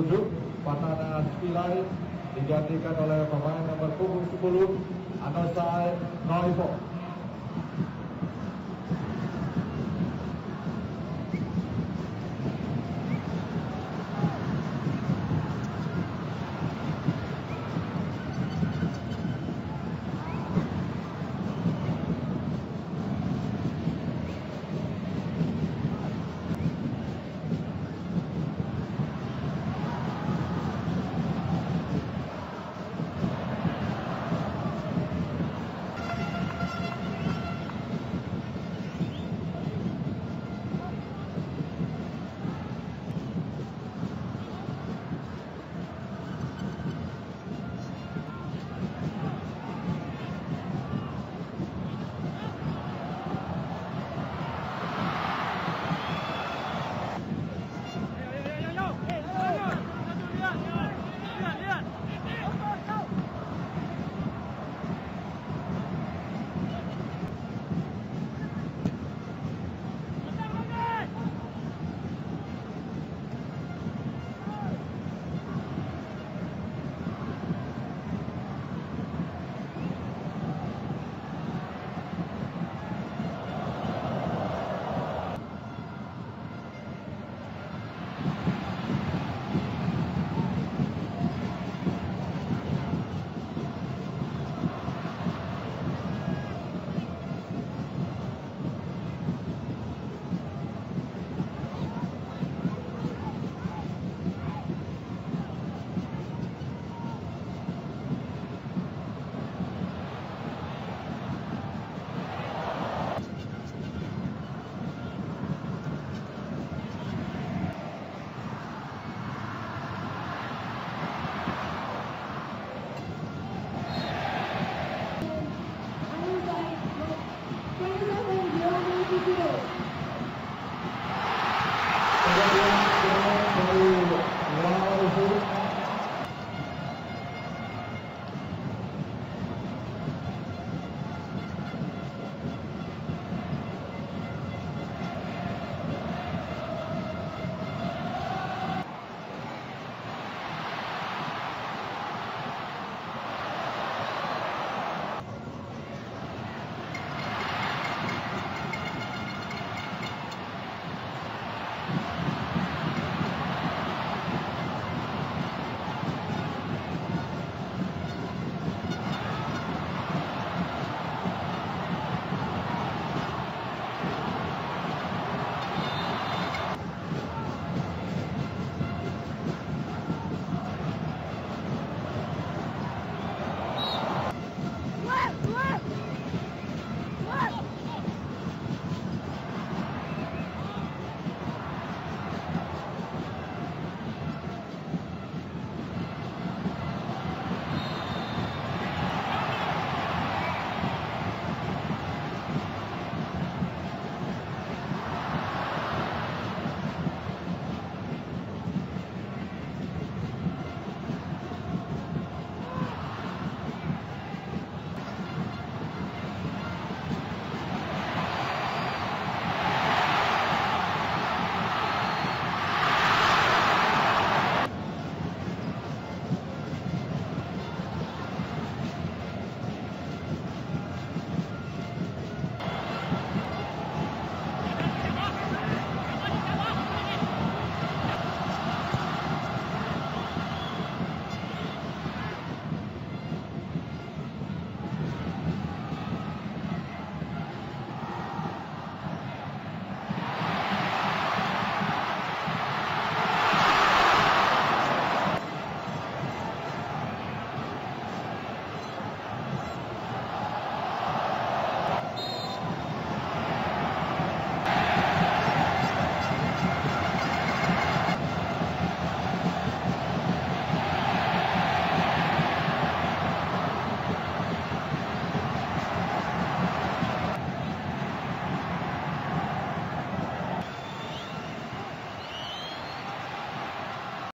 7 Patana Spilai digantikan oleh pemain nomor punggung 10 Anosai Noivo.